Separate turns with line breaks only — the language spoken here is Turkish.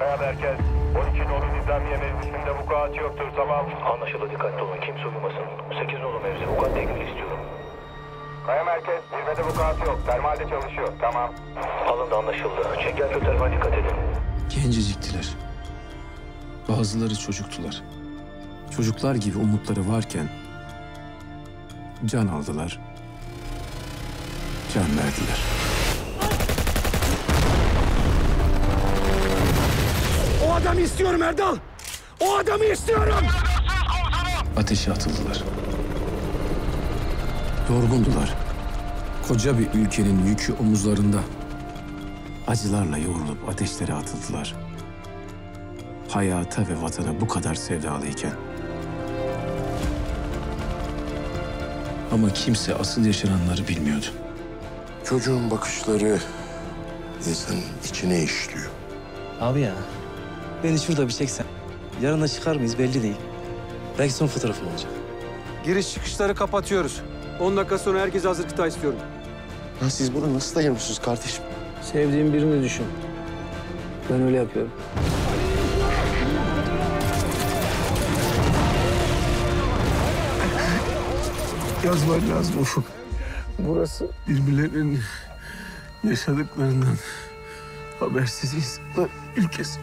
Kaya Merkez. 12 nolu Nizamiye mevzisinde vukuat yoktur tamam. Anlaşıldı dikkatli olun kimse uyumasın. 8 nolu mevzi vukuatla ilgili istiyorum. Kaya Merkez zirvede vukuat yok. Termalde çalışıyor tamam. Alındı anlaşıldı. Çengelköy termal dikkat edin.
Genceciktiler. Bazıları çocuktular. Çocuklar gibi umutları varken can aldılar. Can verdiler.
Adamı istiyorum Erdal. O adamı istiyorum.
Ateşe atıldılar. Yorgundular. Koca bir ülkenin yükü omuzlarında. Acılarla yoğrulup ateşlere atıldılar. Hayata ve vatana bu kadar sevdalıyken. Ama kimse asıl yaşananları bilmiyordu.
Çocuğun bakışları insanın içine işliyor.
Abi ya, beni şurada bir çeksen. Yarın da çıkar mıyız belli değil. Belki son fotoğrafım olacak.
Giriş çıkışları kapatıyoruz. 10 dakika sonra herkese hazır kıta istiyorum.
Ya siz buna nasıl dayanıyorsunuz kardeşim?
Sevdiğim birini düşün. Ben öyle yapıyorum.
yazman lazım Ufuk. Burası birbirlerinin yaşadıklarından habersiz insanlar ülkesi.